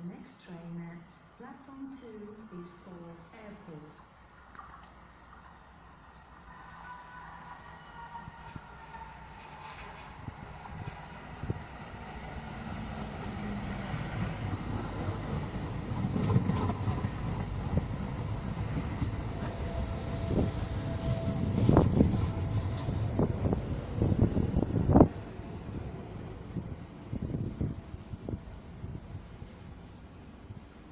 The next train at